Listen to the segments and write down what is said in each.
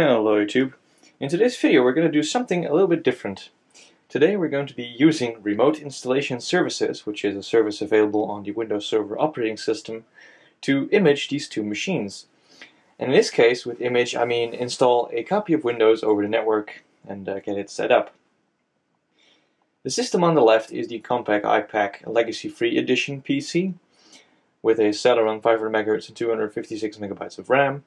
Hello YouTube. In today's video we're going to do something a little bit different. Today we're going to be using Remote Installation Services, which is a service available on the Windows Server operating system, to image these two machines. And in this case, with image I mean install a copy of Windows over the network and uh, get it set up. The system on the left is the Compaq iPAQ Legacy Free Edition PC with a Celeron 500 MHz and 256 MB of RAM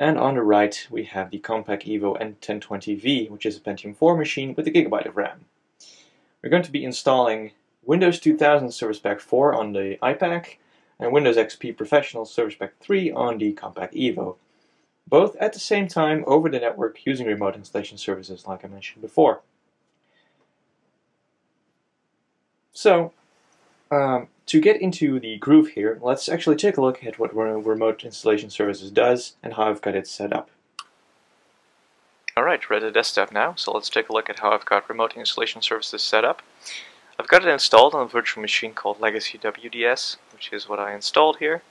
and on the right, we have the Compaq Evo N1020V, which is a Pentium 4 machine with a gigabyte of RAM. We're going to be installing Windows 2000 Service Pack 4 on the iPAQ and Windows XP Professional Service Pack 3 on the Compaq Evo, both at the same time over the network using remote installation services like I mentioned before. So, um, to get into the groove here, let's actually take a look at what Remote Installation Services does and how I've got it set up. Alright, at the desktop now, so let's take a look at how I've got Remote Installation Services set up. I've got it installed on a virtual machine called Legacy WDS, which is what I installed here.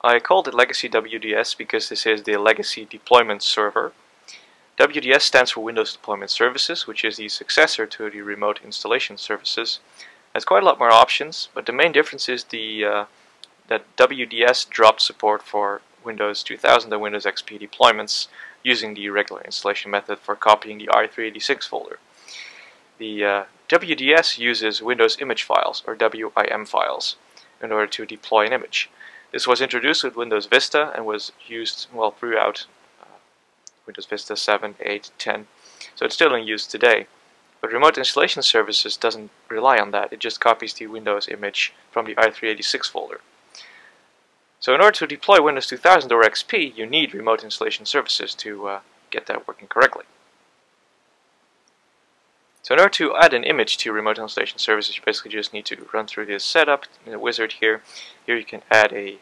I called it Legacy WDS because this is the Legacy Deployment Server. WDS stands for Windows Deployment Services, which is the successor to the Remote Installation Services, has quite a lot more options, but the main difference is the uh, that WDS dropped support for Windows 2000 and Windows XP deployments using the regular installation method for copying the i386 folder. The uh, WDS uses Windows image files, or WIM files, in order to deploy an image. This was introduced with Windows Vista and was used well throughout uh, Windows Vista 7, 8, 10, so it's still in use today. But Remote Installation Services doesn't rely on that, it just copies the Windows image from the i386 folder. So in order to deploy Windows 2000 or XP, you need Remote Installation Services to uh, get that working correctly. So in order to add an image to Remote Installation Services, you basically just need to run through this setup wizard here. Here you can add a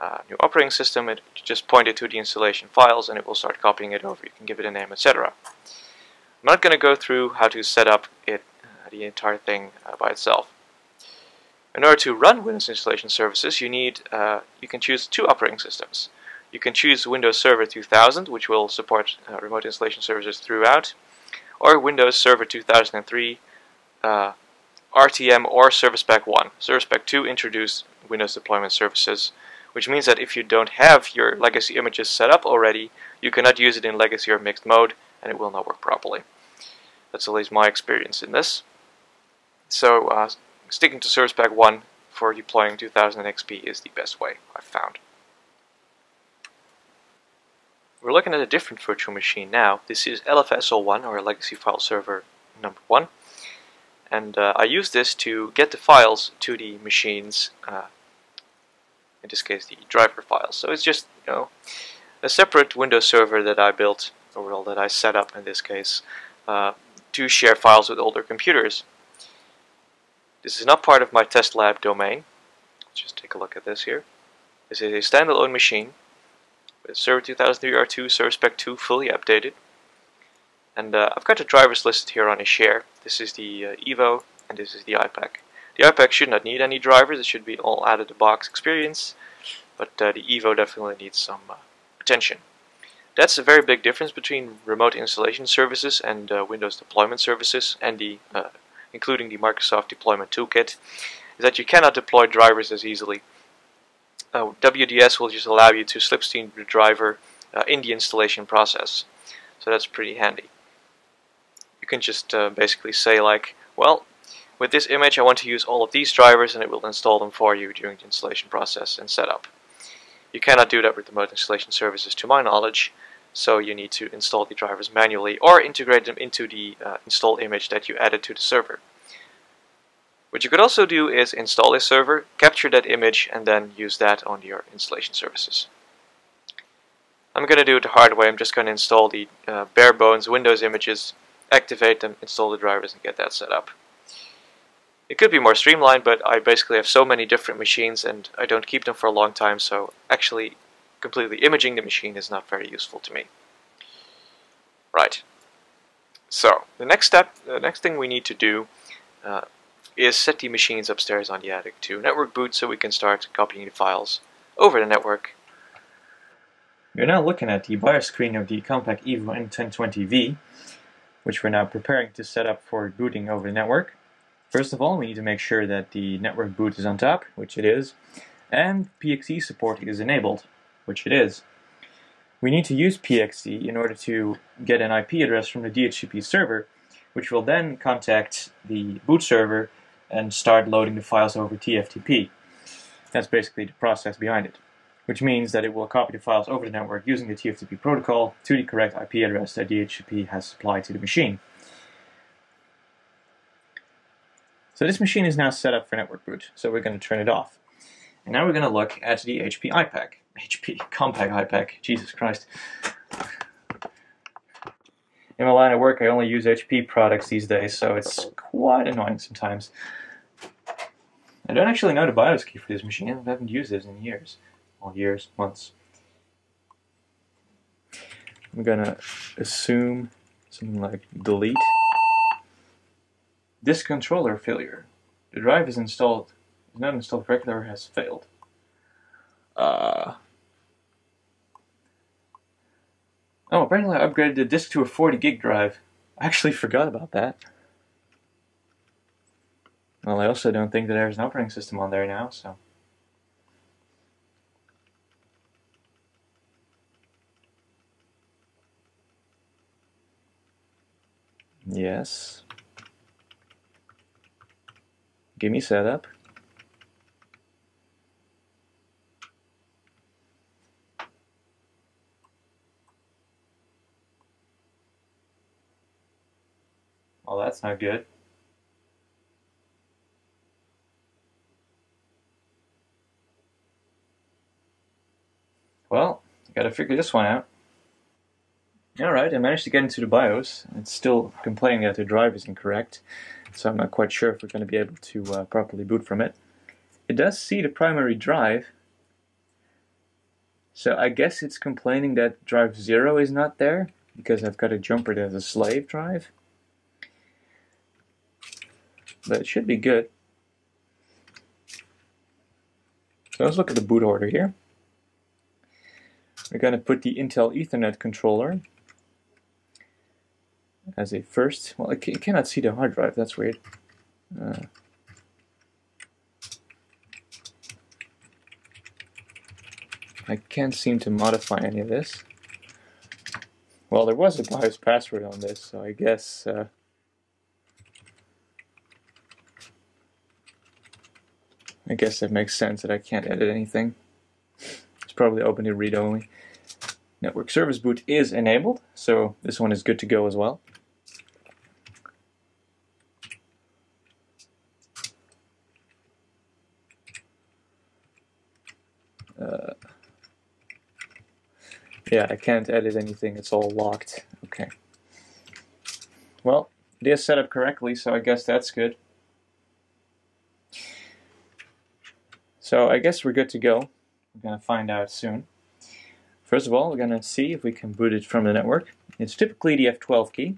uh, new operating system, and just point it to the installation files and it will start copying it over. You can give it a name, etc. I'm not going to go through how to set up it, uh, the entire thing uh, by itself. In order to run Windows installation services, you need uh, you can choose two operating systems. You can choose Windows Server 2000, which will support uh, remote installation services throughout, or Windows Server 2003, uh, RTM, or Service Pack 1. Service Pack 2 introduced Windows deployment services, which means that if you don't have your legacy images set up already, you cannot use it in legacy or mixed mode, and it will not work properly. That's at least my experience in this. So uh, sticking to Service Pack 1 for deploying 2000 XP is the best way I've found. We're looking at a different virtual machine now. This is LFSL1 or Legacy File Server number 1 and uh, I use this to get the files to the machines uh, in this case the driver files. So it's just you know a separate Windows server that I built or that I set up in this case uh, to share files with older computers. This is not part of my test lab domain. Let's just take a look at this here. This is a standalone machine with Server 2003 R2 Service Pack 2 fully updated. And uh, I've got the drivers listed here on a share. This is the uh, Evo and this is the iPAQ. The iPAQ should not need any drivers, it should be all out-of-the-box experience, but uh, the Evo definitely needs some uh, attention. That's a very big difference between remote installation services and uh, Windows deployment services, and the uh, including the Microsoft Deployment Toolkit, is that you cannot deploy drivers as easily. Uh, WDS will just allow you to slipstream the driver uh, in the installation process, so that's pretty handy. You can just uh, basically say like, well, with this image I want to use all of these drivers and it will install them for you during the installation process and setup. You cannot do that with remote installation services to my knowledge, so you need to install the drivers manually or integrate them into the uh, install image that you added to the server. What you could also do is install a server, capture that image, and then use that on your installation services. I'm going to do it the hard way. I'm just going to install the uh, bare bones Windows images, activate them, install the drivers, and get that set up. It could be more streamlined, but I basically have so many different machines and I don't keep them for a long time, so actually completely imaging the machine is not very useful to me. Right. So, the next step, the next thing we need to do uh, is set the machines upstairs on the attic to network boot so we can start copying the files over the network. You're now looking at the BIOS screen of the Compaq Evo N1020V, which we're now preparing to set up for booting over the network. First of all, we need to make sure that the network boot is on top, which it is, and PXE support is enabled, which it is. We need to use PXE in order to get an IP address from the DHCP server, which will then contact the boot server and start loading the files over TFTP. That's basically the process behind it which means that it will copy the files over the network using the TFTP protocol to the correct IP address that DHCP has supplied to the machine. So this machine is now set up for network boot, so we're going to turn it off. And now we're going to look at the HP iPAQ. HP, Compaq iPAQ, Jesus Christ. In my line of work, I only use HP products these days, so it's quite annoying sometimes. I don't actually know the BIOS key for this machine, I haven't used this in years All years, months. I'm gonna assume something like delete. Disk controller failure. The drive is installed, is not installed correctly or has failed. Uh, oh, apparently I upgraded the disk to a 40 gig drive. I actually forgot about that. Well, I also don't think that there's an operating system on there now, so. Yes. Give me setup. Well, that's not good. Well, gotta figure this one out. Alright, I managed to get into the BIOS. It's still complaining that the drive is incorrect, so I'm not quite sure if we're going to be able to uh, properly boot from it. It does see the primary drive, so I guess it's complaining that drive 0 is not there, because I've got a jumper that has a slave drive. But it should be good. So let's look at the boot order here. We're going to put the Intel Ethernet controller as a first. Well, it, cannot see the hard drive. That's weird. Uh, I can't seem to modify any of this. Well, there was a BIOS password on this, so I guess... Uh, I guess that makes sense that I can't edit anything. It's probably open to read-only. Network service boot is enabled, so this one is good to go as well. Yeah, I can't edit anything, it's all locked. Okay. Well, it is set up correctly, so I guess that's good. So I guess we're good to go. We're going to find out soon. First of all, we're going to see if we can boot it from the network. It's typically the F12 key.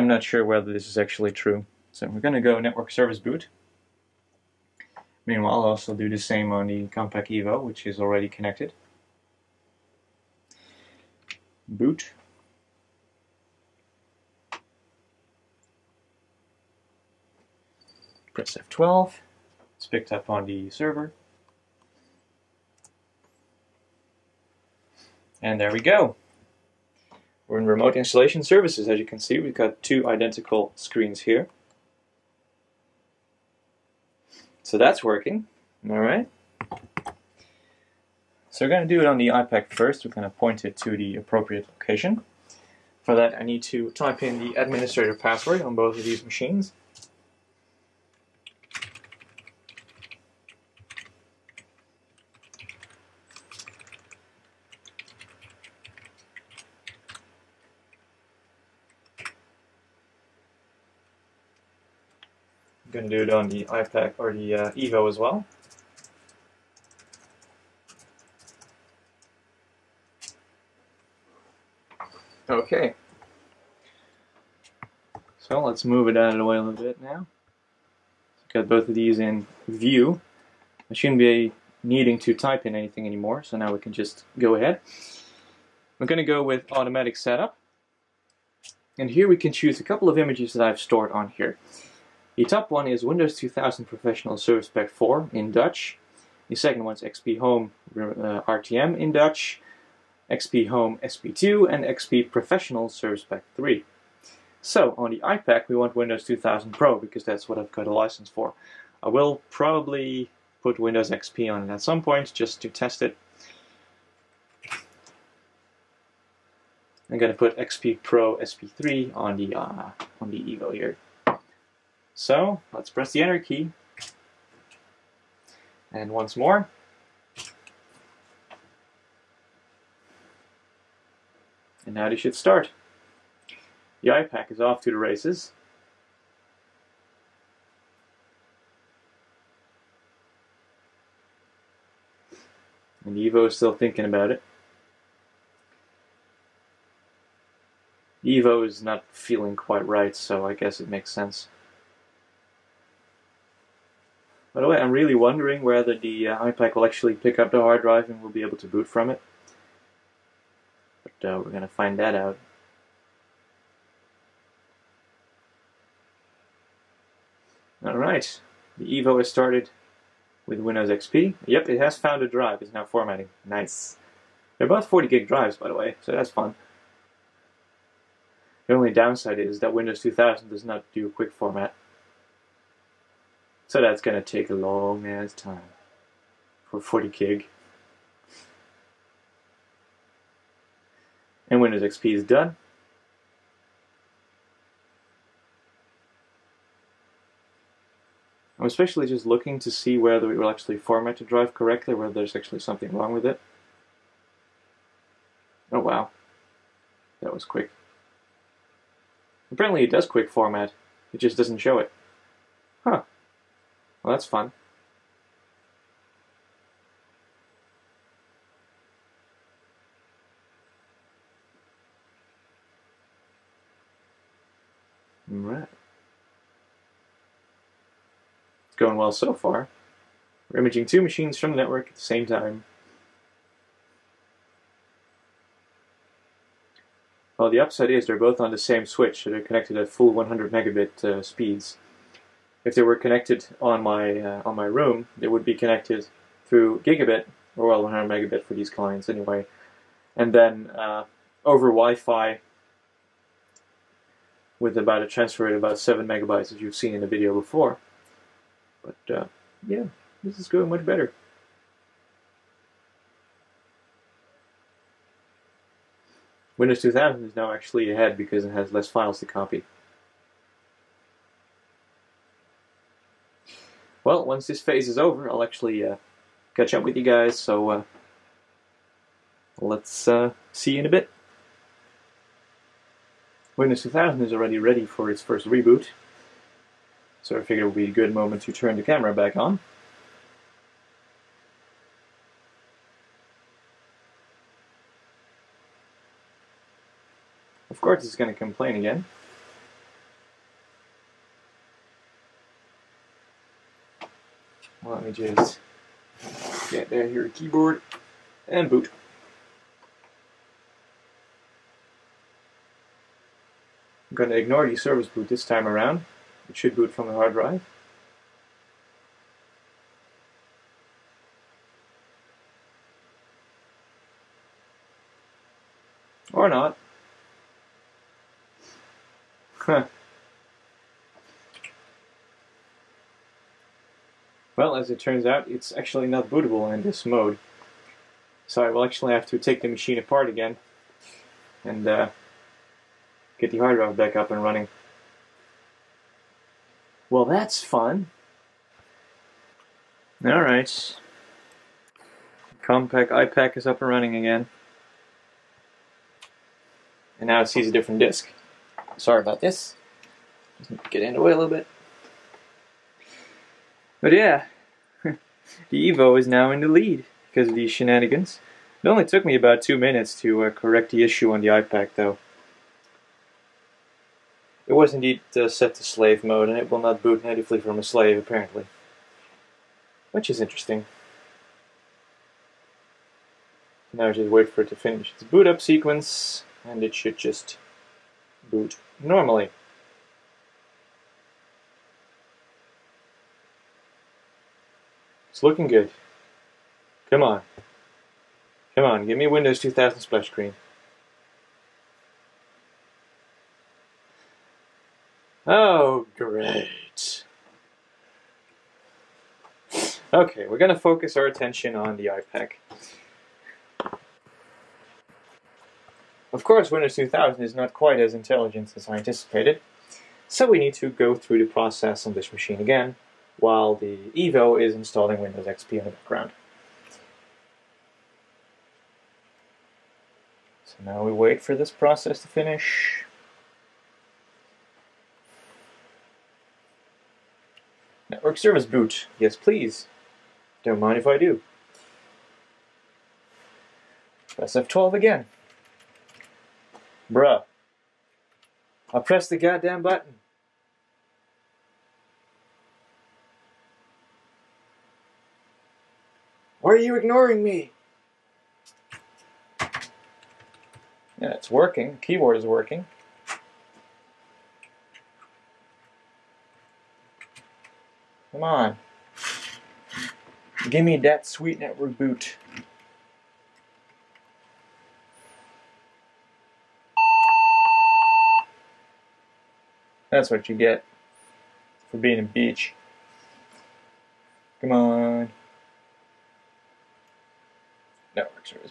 I'm not sure whether this is actually true. So we're going to go network service boot. Meanwhile, I'll also do the same on the Compaq Evo, which is already connected. Boot. Press F12. It's picked up on the server. And there we go. We're in remote installation services. As you can see, we've got two identical screens here. So that's working. All right. So we're going to do it on the iPAQ first. We're going to point it to the appropriate location. For that, I need to type in the administrator password on both of these machines. Going to do it on the iPad or the uh, Evo as well. Okay. So So let's move it out of the way a little bit now. Got both of these in view. I shouldn't be needing to type in anything anymore, so now we can just go ahead. I'm going to go with automatic setup. And here we can choose a couple of images that I've stored on here. The top one is Windows 2000 Professional Service Pack 4 in Dutch. The second one is XP Home uh, RTM in Dutch, XP Home SP2, and XP Professional Service Pack 3. So, on the iPAQ we want Windows 2000 Pro because that's what I've got a license for. I will probably put Windows XP on it at some point just to test it. I'm going to put XP Pro SP3 on the uh, on the Evo here. So let's press the Enter key, and once more. And now they should start. The iPAQ is off to the races. And Evo is still thinking about it. Evo is not feeling quite right, so I guess it makes sense. By the way, I'm really wondering whether the uh, will actually pick up the hard drive and we'll be able to boot from it. But uh, we're going to find that out. Alright, the Evo has started with Windows XP. Yep, it has found a drive. It's now formatting. Nice. They're both 40 gig drives, by the way, so that's fun. The only downside is that Windows 2000 does not do quick format. So that's going to take a long ass time for 40 gig. And Windows XP is done. I'm especially just looking to see whether it will actually format the drive correctly, whether there's actually something wrong with it. Oh wow, that was quick. Apparently it does quick format, it just doesn't show it. Well, that's fun. Alright It's going well so far. We're imaging two machines from the network at the same time. Well, the upside is they're both on the same switch, so they're connected at full 100 megabit uh, speeds. If they were connected on my uh, on my room, they would be connected through gigabit, or well, 100 megabit for these clients anyway, and then uh, over Wi-Fi with about a transfer rate of about 7 megabytes, as you've seen in the video before. But uh, yeah, this is going much better. Windows 2000 is now actually ahead because it has less files to copy. Well, once this phase is over, I'll actually uh, catch up with you guys, so uh, let's uh, see you in a bit. Windows 2000 is already ready for its first reboot. So I figured it would be a good moment to turn the camera back on. Of course it's going to complain again. Let just get down here keyboard and boot. I'm going to ignore the service boot this time around. It should boot from the hard drive. Or not. Huh. Well, it turns out, it's actually not bootable in this mode. So I will actually have to take the machine apart again and uh, get the hard drive back up and running. Well, that's fun. Alright. Compaq iPAQ is up and running again. And now it sees a different disk. Sorry about this. Get into it a little bit. But yeah, the Evo is now in the lead because of these shenanigans. It only took me about two minutes to uh, correct the issue on the iPAQ though. it was indeed uh, set to slave mode, and it will not boot natively from a slave, apparently. Which is interesting. Now just wait for it to finish its boot up sequence, and it should just boot normally. It's looking good. Come on. Come on, give me Windows 2000 splash screen. Oh, great. Okay, we're going to focus our attention on the iPAQ. Of course, Windows 2000 is not quite as intelligent as I anticipated, so we need to go through the process on this machine again, while the Evo is installing Windows XP in the background. So now we wait for this process to finish. Network service boot. Yes, please. Don't mind if I do. Press F12 again. Bruh. I pressed the goddamn button. Why are you ignoring me? Yeah, it's working. keyboard is working. Come on. Give me that sweet network boot. That's what you get for being a beach. Come on.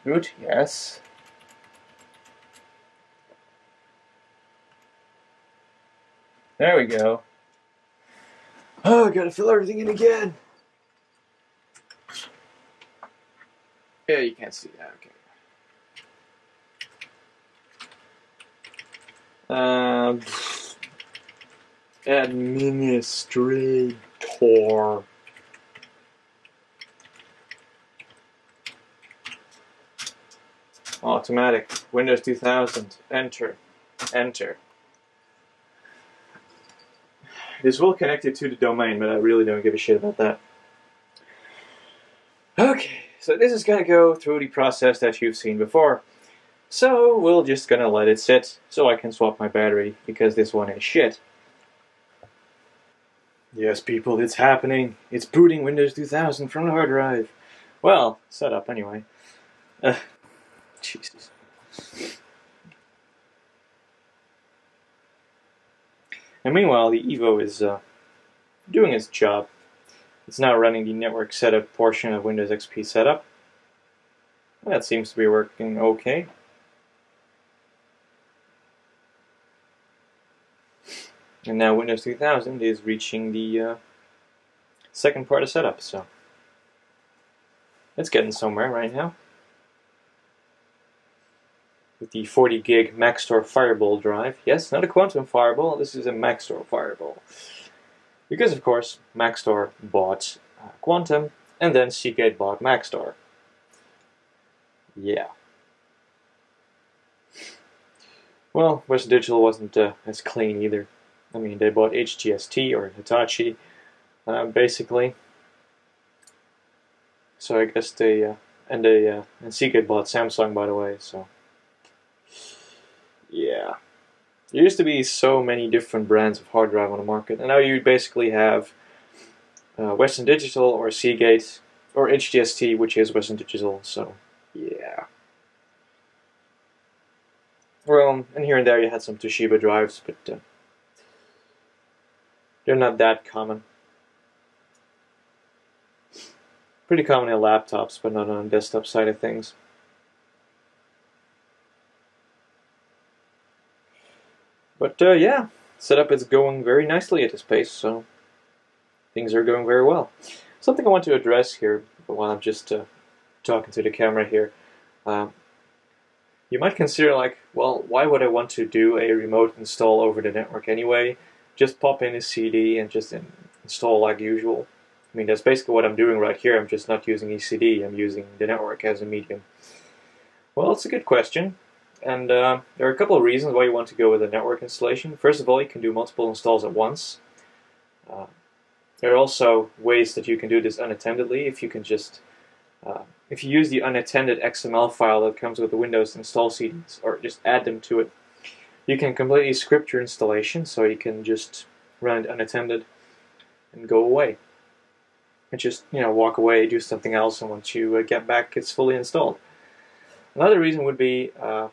Service boot, yes. There we go. Oh, I gotta fill everything in again. Yeah, you can't see that. Okay. Um, administrator. Automatic. Windows 2000. Enter. Enter. This will connect it to the domain, but I really don't give a shit about that. Okay, so this is to go through the process that you've seen before. So we're just to let it sit so I can swap my battery because this one is shit. Yes, people, it's happening. It's booting Windows 2000 from the hard drive. Well, set up anyway. Uh, Jesus. And meanwhile, the Evo is uh, doing its job. It's now running the network setup portion of Windows XP setup. That seems to be working okay. And now Windows 2000 is reaching the uh, second part of setup, so it's getting somewhere right now with the 40 gig Maxtor Fireball drive. Yes, not a Quantum Fireball, this is a Maxtor Fireball. Because, of course, Maxtor bought uh, Quantum, and then Seagate bought Maxtor. Yeah. Well, Western Digital wasn't uh, as clean either. I mean, they bought HGST or Hitachi, uh, basically. So I guess they, uh, and they, uh, and Seagate bought Samsung, by the way, so. Yeah. There used to be so many different brands of hard drive on the market, and now you basically have uh, Western Digital or Seagate or HGST, which is Western Digital. So, yeah. Well, and here and there you had some Toshiba drives, but uh, they're not that common. Pretty common in laptops, but not on the desktop side of things. But uh, yeah, setup is going very nicely at this pace, so things are going very well. Something I want to address here, while I'm just uh, talking to the camera here, um, you might consider like, well, why would I want to do a remote install over the network anyway? Just pop in a CD and just in install like usual. I mean, that's basically what I'm doing right here. I'm just not using ECD. I'm using the network as a medium. Well, it's a good question. And uh, there are a couple of reasons why you want to go with a network installation. First of all, you can do multiple installs at once. Uh, there are also ways that you can do this unattendedly if you can just uh, if you use the unattended XML file that comes with the Windows install CDs or just add them to it, you can completely script your installation so you can just run it unattended and go away. And just, you know, walk away, do something else, and once you uh, get back, it's fully installed. Another reason would be uh,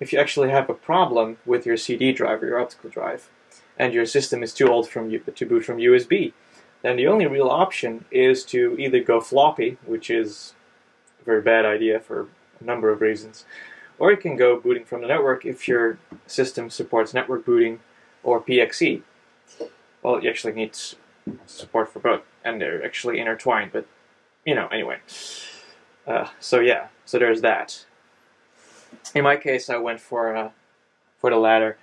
if you actually have a problem with your CD drive or your optical drive, and your system is too old from to boot from USB, then the only real option is to either go floppy, which is a very bad idea for a number of reasons, or you can go booting from the network if your system supports network booting or PXE. Well, you actually need support for both, and they're actually intertwined, but you know, anyway. Uh, so yeah, so there's that. In my case, I went for uh, for the latter.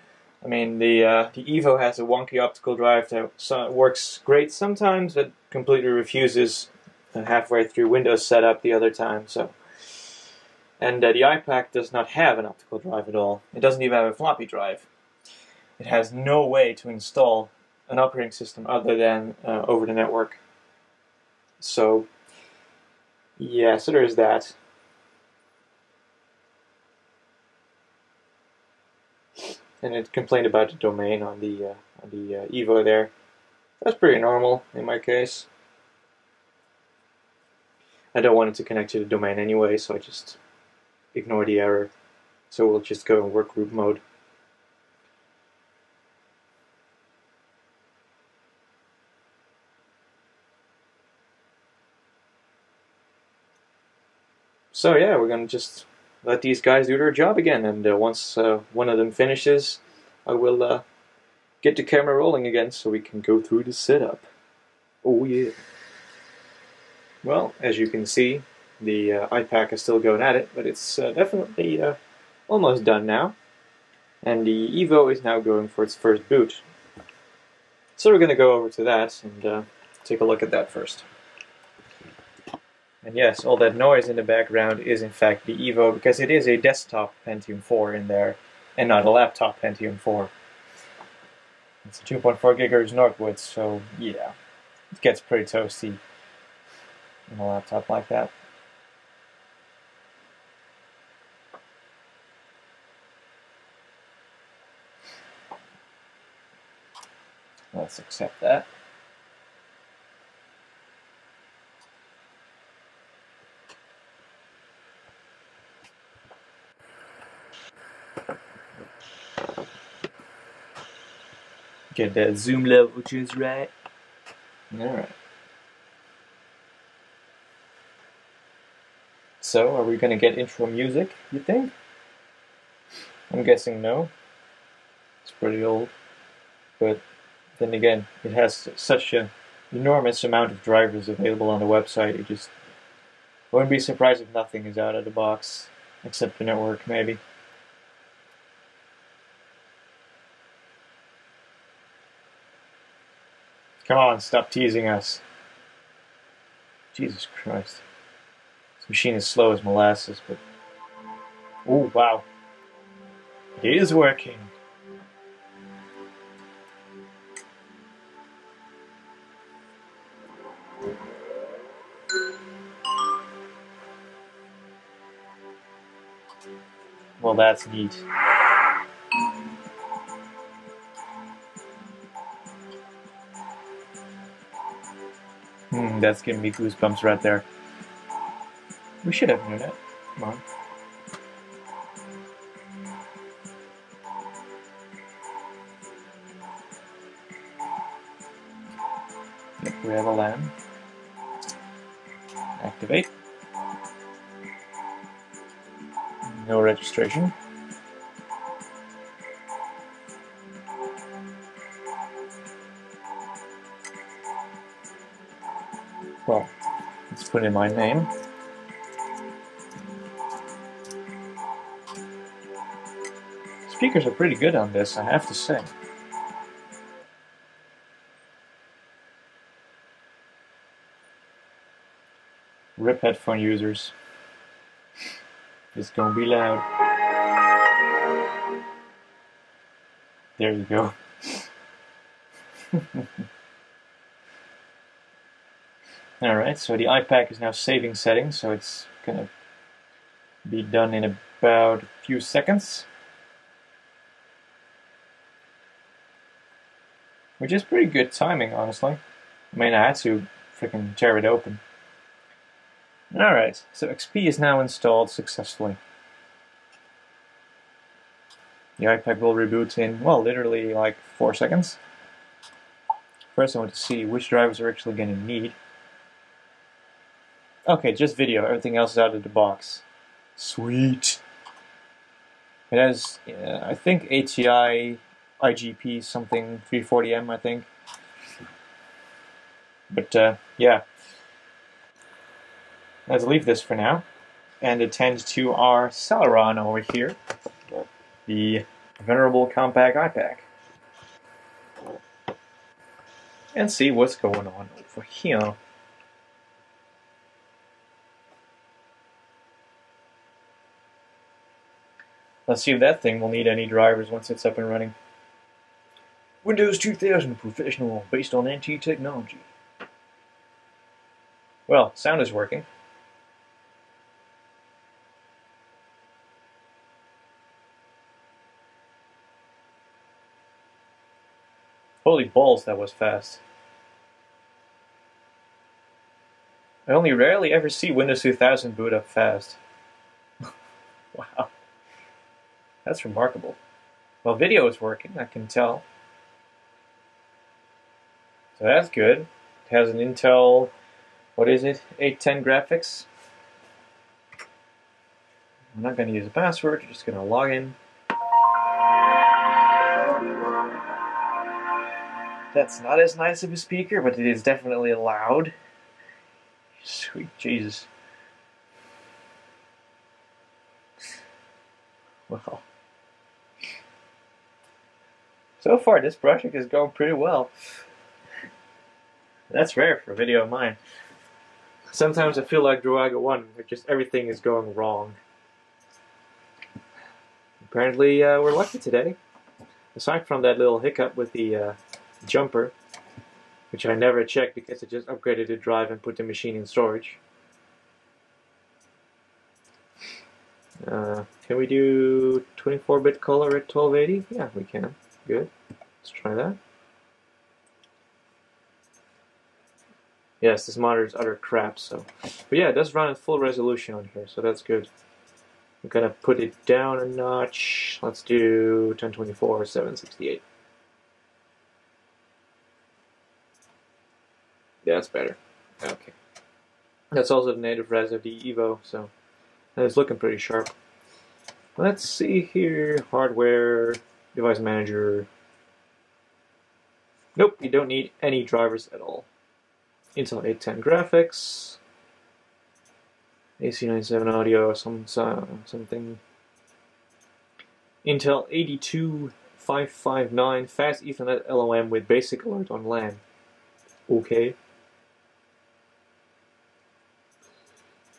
I mean, the uh, the Evo has a wonky optical drive that works great sometimes, but completely refuses halfway through Windows setup the other time. So, and uh, the iPAQ does not have an optical drive at all. It doesn't even have a floppy drive. It has no way to install an operating system other than uh, over the network. So, yeah, so there's that. And it complained about the domain on the uh, on the uh, Evo there. That's pretty normal in my case. I don't want it to connect to the domain anyway, so I just ignore the error. So we'll just go in workgroup mode. So yeah, we're gonna just let these guys do their job again. And uh, once uh, one of them finishes, I will uh, get the camera rolling again so we can go through the setup. Oh yeah. Well, as you can see, the uh, iPAQ is still going at it, but it's uh, definitely uh, almost done now. And the Evo is now going for its first boot. So we're going to go over to that and take a look at that first. And yes, all that noise in the background is in fact the Evo because it is a desktop Pentium 4 in there and not a laptop Pentium 4. It's a 2.4 gigahertz Northwoods, so yeah, it gets pretty toasty in a laptop like that. Let's accept that. Get that zoom level just right. Alright. So, are we gonna get intro music, you think? I'm guessing no. It's pretty old. But then again, it has such an enormous amount of drivers available on the website, it just wouldn't be surprised if nothing is out of the box, except the network, maybe. Come on, stop teasing us. Jesus Christ. This machine is slow as molasses, but... Oh, wow. It is working. Well, that's neat. Mm, that's giving me goosebumps right there. We should have internet. Come on. we have a LAN. Activate. No registration. put in my name. Speakers are pretty good on this, I have to say. Rip headphone users. It's gonna be loud. There you go. Alright, so the iPAQ is now saving settings, so it's gonna be done in about a few seconds. Which is pretty good timing, honestly. I mean, I had to freaking tear it open. Alright, so XP is now installed successfully. The iPAQ will reboot in, well, literally like 4 seconds. First I want to see which drivers are actually going to need. Okay, just video. Everything else is out of the box. Sweet. It has, uh, I think, ATI, IGP, something 340M, I think. But uh, yeah, let's leave this for now and attend to our Celeron over here, the venerable Compaq iPAQ, and see what's going on over here. Let's see if that thing will need any drivers once it's up and running. Windows 2000 Professional based on NT technology. Well, sound is working. Holy balls, that was fast. I only rarely ever see Windows 2000 boot up fast. wow. That's remarkable. Well, video is working, I can tell. So that's good. It has an Intel, what is it, 810 graphics. I'm not going to use a password, I'm just going to log in. That's not as nice of a speaker, but it is definitely loud. Sweet Jesus. Wow. So far, this project is going pretty well. That's rare for a video of mine. Sometimes I feel like Druaga 1, where just everything is going wrong. Apparently, uh, we're lucky today. Aside from that little hiccup with the uh, jumper, which I never checked because I just upgraded the drive and put the machine in storage. Uh, can we do 24-bit color at 1280? Yeah, we can. Good. Let's try that. Yes, this monitor is utter crap, so. But yeah, it does run at full resolution on here, so that's good. I'm gonna put it down a notch. Let's do 1024 768. Yeah, that's better. Okay. That's also the native res of the Evo, so it's looking pretty sharp. Let's see here. Hardware, device manager. Nope, you don't need any drivers at all. Intel 810 graphics, AC97 audio, some something. Intel 82559 fast Ethernet LOM with basic alert on LAN. Okay.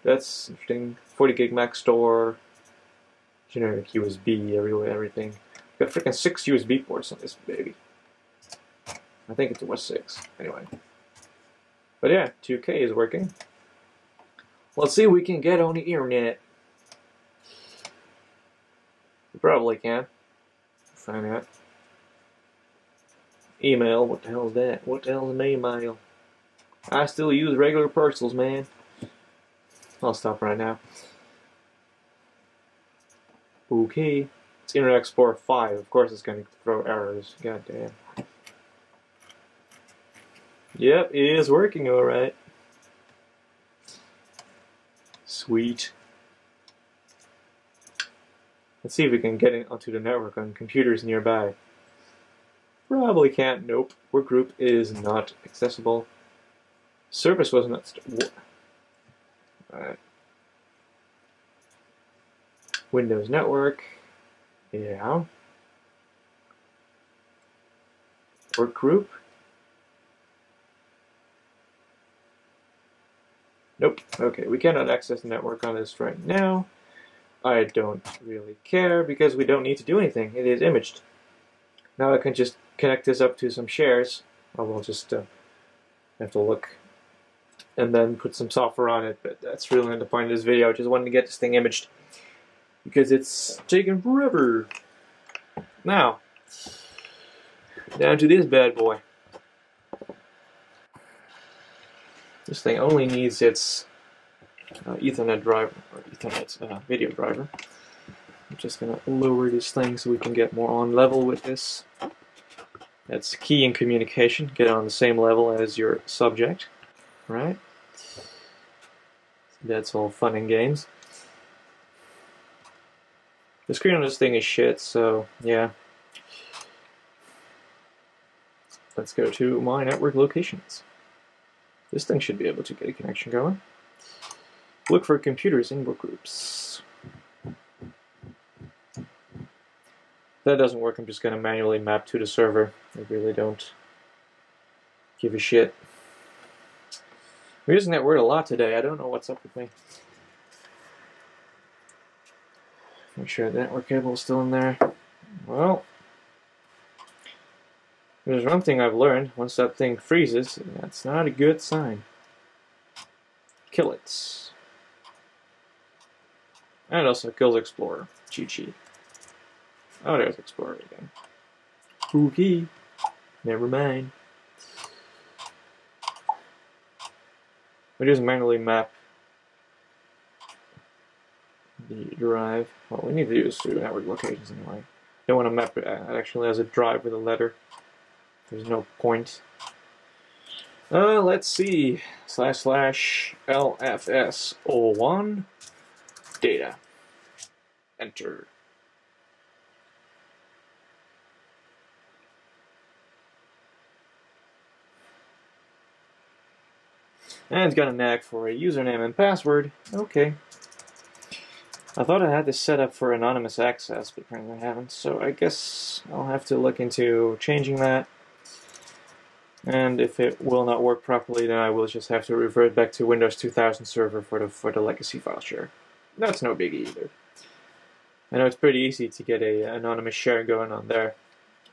That's interesting. 40 gig Maxtor, generic USB everywhere, everything. Got freaking six USB ports on this baby. I think it was six. Anyway. But yeah, 2K is working. Let's see if we can get on the internet. We probably can. Find out. Email, what the hell is that? What the hell is an email? I still use regular parcels, man. I'll stop right now. Okay. It's Internet Explorer 5. Of course it's going to throw errors. God damn. Yep, it is working alright. Sweet. Let's see if we can get it onto the network on computers nearby. Probably can't. Nope. Work group is not accessible. Service was not. Alright. Windows Network. Yeah. Work group. Nope. Okay, we cannot access the network on this right now. I don't really care because we don't need to do anything. It is imaged. Now I can just connect this up to some shares. I will just uh, have to look and then put some software on it, but that's really not the point of this video. I just wanted to get this thing imaged because it's taking forever. Now, down to this bad boy. This thing only needs its uh, Ethernet driver, or Ethernet uh, video driver. I'm just gonna lower this thing so we can get more on level with this. That's key in communication, get on the same level as your subject, right? That's all fun and games. The screen on this thing is shit, so yeah. Let's go to my network locations. This thing should be able to get a connection going. Look for computers in workgroups. If that doesn't work, I'm just going to manually map to the server. I really don't give a shit. We're using that word a lot today. I don't know what's up with me. Make sure the network cable is still in there. Well, there's one thing I've learned. Once that thing freezes, that's not a good sign. Kill it. And also kills Explorer. Cheat. Oh, there's Explorer again. Spooky. Never mind. We just manually map the drive. Well, we need to do use two network locations anyway. Don't want to map it actually as a drive with a letter. There's no point. Uh, let's see. Slash slash LFS01 data. Enter. And it's got a knack for a username and password. Okay. I thought I had this set up for anonymous access, but apparently I haven't, so I guess I'll have to look into changing that. And if it will not work properly, then I will just have to revert back to Windows 2000 server for the for the legacy file share. That's no biggie either. I know it's pretty easy to get a anonymous share going on there.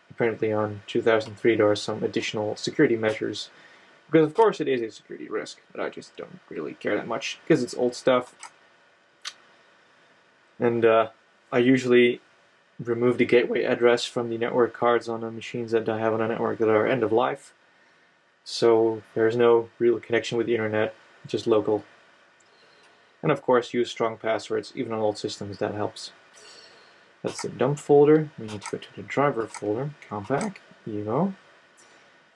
Apparently on 2003 there are some additional security measures because of course it is a security risk, but I just don't really care that much because it's old stuff. And uh, I usually remove the gateway address from the network cards on the machines that I have on a network that are end of life. So there's no real connection with the internet, just local. And of course use strong passwords, even on old systems, that helps. That's the dump folder. We need to go to the driver folder, Compaq, Evo.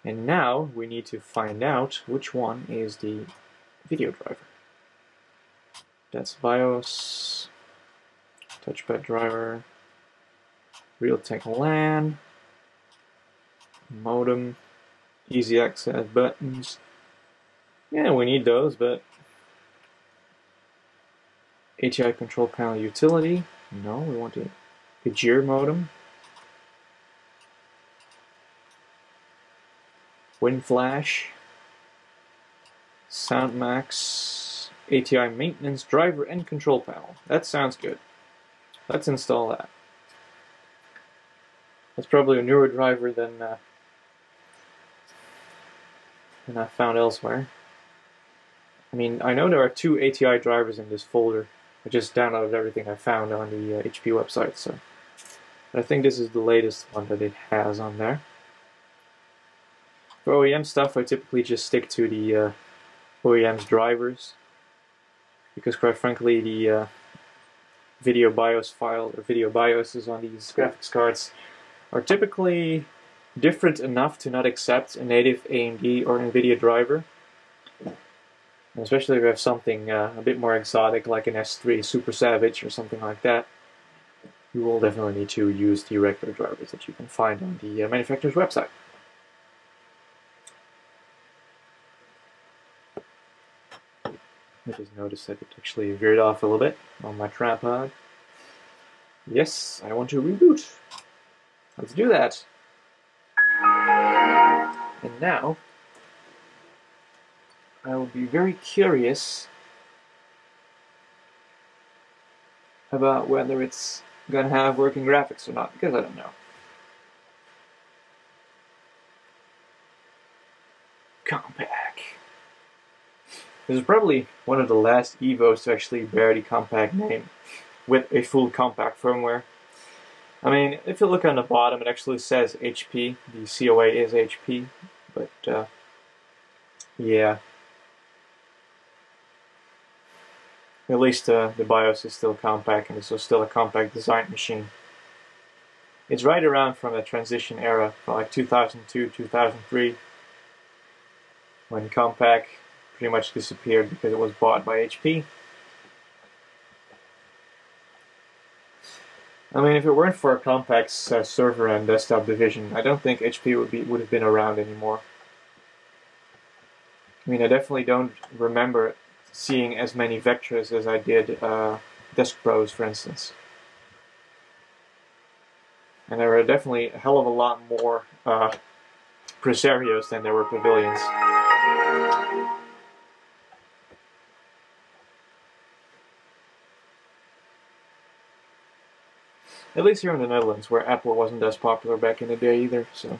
And now we need to find out which one is the video driver. That's BIOS, touchpad driver, Realtek LAN, modem, easy access buttons. Yeah, we need those, but ATI control panel utility. No, we want a Agere modem. WinFlash, SoundMax, ATI maintenance driver and control panel. That sounds good. Let's install that. That's probably a newer driver than uh, than I found elsewhere. I mean, I know there are two ATI drivers in this folder. I just downloaded everything I found on the uh, HP website, so I think this is the latest one that it has on there. For OEM stuff, I typically just stick to the uh, OEM's drivers because, quite frankly, the uh, video BIOS file or video BIOSes on these graphics cards are typically different enough to not accept a native AMD or NVIDIA driver. And especially if you have something uh, a bit more exotic like an S3 Super Savage or something like that, you will definitely need to use the regular drivers that you can find on the uh, manufacturer's website. I just noticed that it actually veered off a little bit on my tripod. Yes, I want to reboot. Let's do that. And now, I will be very curious about whether it's going to have working graphics or not, because I don't know. Compaq. This is probably one of the last Evos to actually bear the Compaq name with a full Compaq firmware. I mean, if you look on the bottom, it actually says HP. The COA is HP, but uh, yeah. At least uh, the BIOS is still Compaq and it's still a Compaq design machine. It's right around from the transition era, from like 2002, 2003, when Compaq pretty much disappeared because it was bought by HP. I mean, if it weren't for Compaq's uh, server and desktop division, I don't think HP would be would have been around anymore. I mean, I definitely don't remember seeing as many Vectras as I did uh, Deskpros, for instance. And there were definitely a hell of a lot more uh, Presarios than there were Pavilions. At least here in the Netherlands, where Apple wasn't as popular back in the day either. So,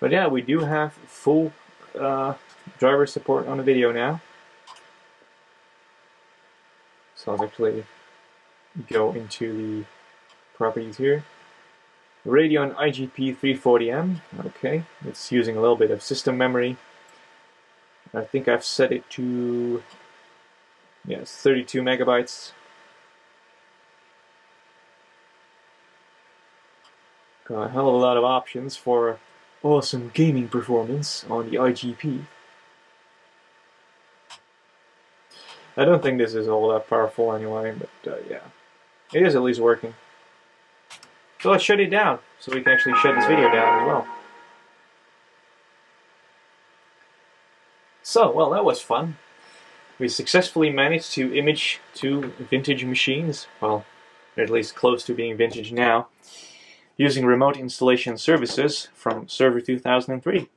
but yeah, we do have full uh, driver support on the video now. So I'll actually go into the properties here. Radeon IGP 340M. Okay, it's using a little bit of system memory. I think I've set it to yes, 32 megabytes. Got a hell of a lot of options for awesome gaming performance on the IGP. I don't think this is all that powerful anyway, but uh, yeah. It is at least working. So let's shut it down, so we can actually shut this video down as well. So, well, that was fun. We successfully managed to image two vintage machines, well, at least close to being vintage now, using remote installation services from Server 2003.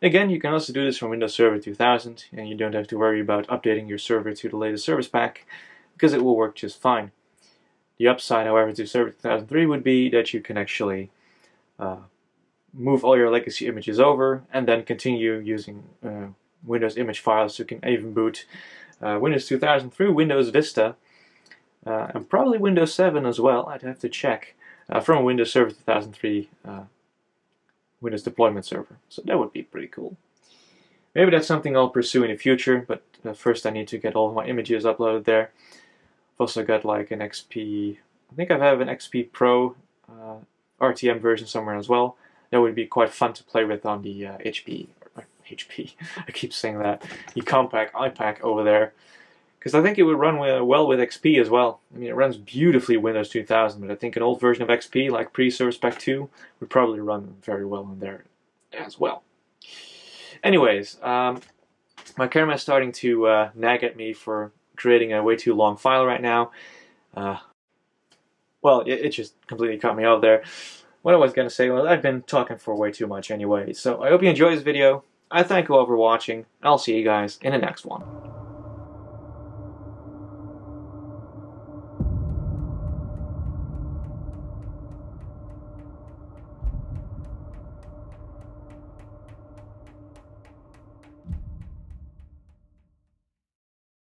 Again, you can also do this from Windows Server 2000, and you don't have to worry about updating your server to the latest service pack, because it will work just fine. The upside, however, to Server 2003 would be that you can actually uh, move all your legacy images over, and then continue using uh, Windows image files. You can even boot uh, Windows 2000 through Windows Vista, uh, and probably Windows 7 as well, I'd have to check, uh, from a Windows Server 2003 uh, Windows deployment server. So that would be pretty cool. Maybe that's something I'll pursue in the future, but uh, first I need to get all my images uploaded there. I've also got like an XP, I think I have an XP Pro uh, RTM version somewhere as well. That would be quite fun to play with on the uh, HP, or, HP, I keep saying that, the Compaq iPAQ over there. Because I think it would run well with XP as well. I mean, it runs beautifully Windows 2000, but I think an old version of XP, like pre-Service Pack 2, would probably run very well on there as well. Anyways, um, my camera is starting to uh, nag at me for creating a way too long file right now. Uh, well, it, it, just completely cut me off there. What I was going to say, well, I've been talking for way too much anyway, so I hope you enjoy this video. I thank you all for watching. I'll see you guys in the next one.